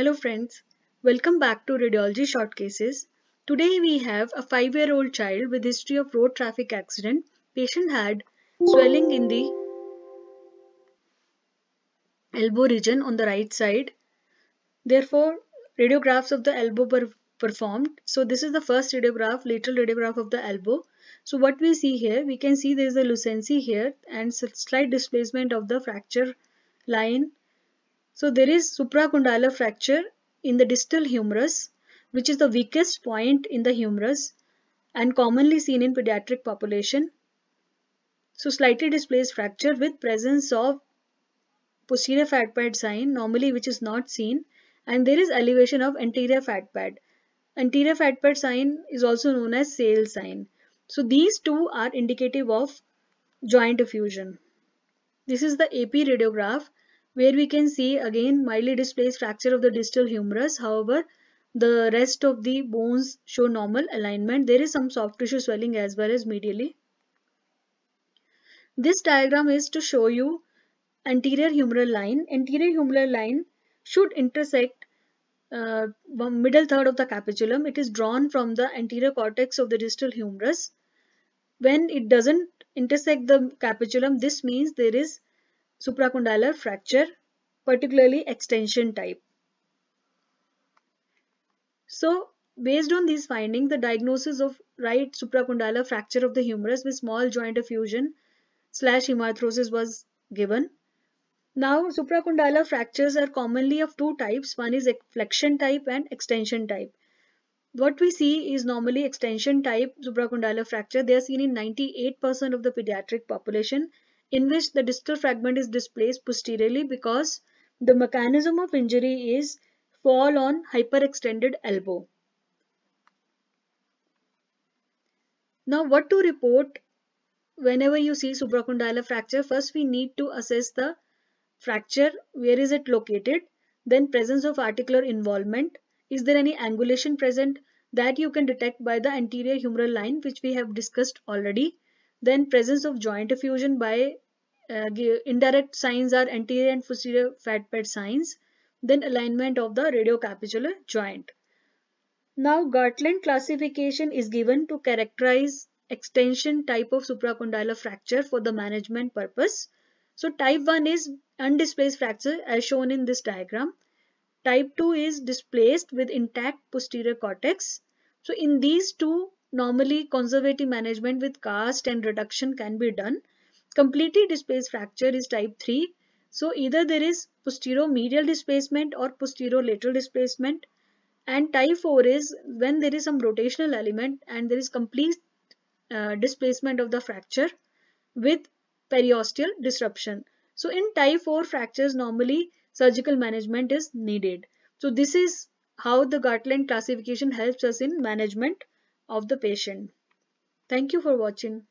Hello friends, welcome back to Radiology Short Cases. Today we have a 5-year-old child with history of road traffic accident. Patient had swelling in the elbow region on the right side. Therefore, radiographs of the elbow were performed. So this is the first radiograph, lateral radiograph of the elbow. So what we see here, we can see there is a lucency here and slight displacement of the fracture line so there is supracondylar fracture in the distal humerus, which is the weakest point in the humerus and commonly seen in pediatric population. So slightly displaced fracture with presence of posterior fat pad sign, normally which is not seen, and there is elevation of anterior fat pad. Anterior fat pad sign is also known as sail sign. So these two are indicative of joint effusion. This is the AP radiograph where we can see again mildly displaced fracture of the distal humerus. However, the rest of the bones show normal alignment. There is some soft tissue swelling as well as medially. This diagram is to show you anterior humeral line. Anterior humeral line should intersect uh, middle third of the capitulum. It is drawn from the anterior cortex of the distal humerus. When it doesn't intersect the capitulum, this means there is supracondylar fracture, particularly extension type. So, based on these findings, the diagnosis of right supracondylar fracture of the humerus with small joint effusion slash hemarthrosis was given. Now, supracondylar fractures are commonly of two types. One is flexion type and extension type. What we see is normally extension type supracondylar fracture. They are seen in 98% of the pediatric population in which the distal fragment is displaced posteriorly because the mechanism of injury is fall on hyperextended elbow. Now what to report whenever you see supracondylar fracture? First we need to assess the fracture, where is it located, then presence of articular involvement, is there any angulation present that you can detect by the anterior humeral line which we have discussed already then presence of joint effusion by uh, indirect signs are anterior and posterior fat pad signs. Then alignment of the radiocapitular joint. Now Gartland classification is given to characterize extension type of supracondylar fracture for the management purpose. So type 1 is undisplaced fracture as shown in this diagram. Type 2 is displaced with intact posterior cortex. So in these two Normally, conservative management with cast and reduction can be done. Completely displaced fracture is type 3. So, either there is posterior-medial displacement or posterior-lateral displacement. And type 4 is when there is some rotational element and there is complete uh, displacement of the fracture with periosteal disruption. So, in type 4 fractures, normally surgical management is needed. So, this is how the Gartland classification helps us in management of the patient. Thank you for watching.